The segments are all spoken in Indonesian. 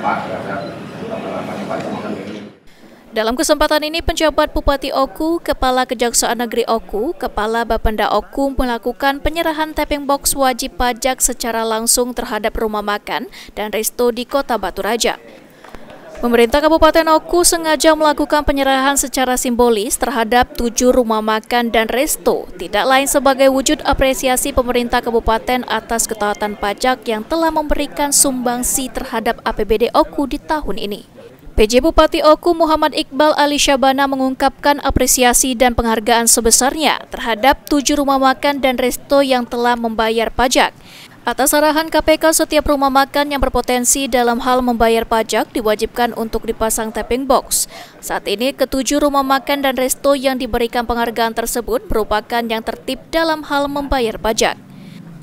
ini. Dalam kesempatan ini, penjabat Bupati Oku, Kepala Kejaksaan Negeri Oku, Kepala Bapenda Oku melakukan penyerahan tapping box wajib pajak secara langsung terhadap rumah makan dan resto di Kota Batu Raja. Pemerintah Kabupaten Oku sengaja melakukan penyerahan secara simbolis terhadap tujuh rumah makan dan resto, tidak lain sebagai wujud apresiasi pemerintah kabupaten atas ketaatan pajak yang telah memberikan sumbangsi terhadap APBD Oku di tahun ini. PJ Bupati Oku Muhammad Iqbal Ali Syabana mengungkapkan apresiasi dan penghargaan sebesarnya terhadap tujuh rumah makan dan resto yang telah membayar pajak. Atas arahan KPK, setiap rumah makan yang berpotensi dalam hal membayar pajak diwajibkan untuk dipasang tapping box. Saat ini, ketujuh rumah makan dan resto yang diberikan penghargaan tersebut merupakan yang tertib dalam hal membayar pajak.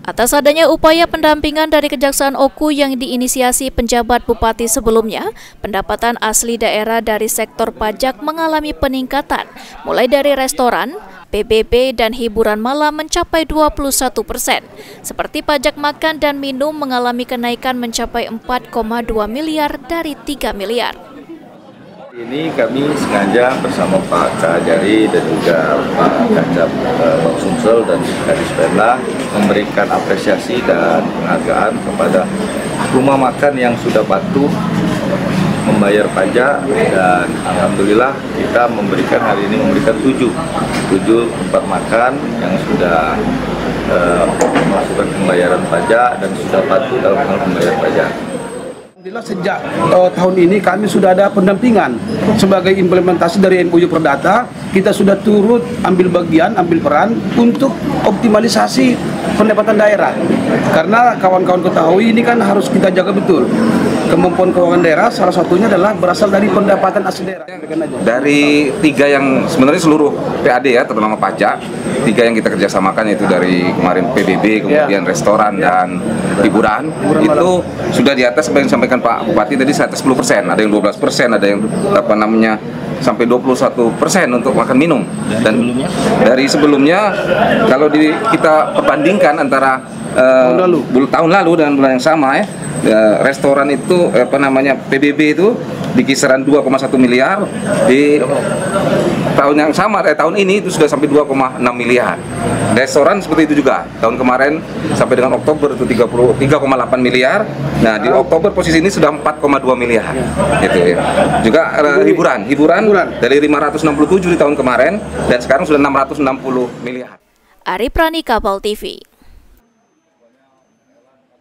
Atas adanya upaya pendampingan dari Kejaksaan Oku yang diinisiasi penjabat bupati sebelumnya, pendapatan asli daerah dari sektor pajak mengalami peningkatan, mulai dari restoran, PBB, dan hiburan malam mencapai 21 persen. Seperti pajak makan dan minum mengalami kenaikan mencapai 4,2 miliar dari 3 miliar. Ini kami sengaja bersama Pak Kajari dan juga Pak Kacap eh, Bang Sumsel dan Kadis Perla memberikan apresiasi dan penghargaan kepada rumah makan yang sudah patuh membayar pajak dan alhamdulillah kita memberikan hari ini memberikan tujuh tujuh tempat makan yang sudah uh, melakukan pembayaran pajak dan sudah patuh dalam hal membayar pajak. Alhamdulillah sejak uh, tahun ini kami sudah ada pendampingan sebagai implementasi dari MUU Perdata. Kita sudah turut ambil bagian, ambil peran untuk optimalisasi pendapatan daerah. Karena kawan-kawan ketahui ini kan harus kita jaga betul. Kemampuan keuangan daerah salah satunya adalah berasal dari pendapatan asli daerah. Dari tiga yang sebenarnya seluruh PAD ya, terutama pajak, tiga yang kita kerjasamakan yaitu dari kemarin PBB, kemudian ya. restoran ya. dan hiburan, hiburan itu malam. sudah di atas yang disampaikan Pak Bupati tadi atas 10 persen, ada yang 12 persen, ada yang apa namanya sampai 21 persen untuk makan minum. Dan sebelumnya? dari sebelumnya kalau di, kita perbandingkan antara uh, tahun lalu, tahun lalu dan bulan yang sama ya ya, restoran itu apa namanya PBB itu di kisaran 2,1 miliar di tahun yang sama eh, tahun ini itu sudah sampai 2,6 miliar. Restoran seperti itu juga. Tahun kemarin sampai dengan Oktober itu 30 3,8 miliar. Nah di Oktober posisi ini sudah 4,2 miliar. Gitu ya. Juga uh, hiburan. Hiburan dari 567 di tahun kemarin dan sekarang sudah 660 miliar. Ari Prani Kapal TV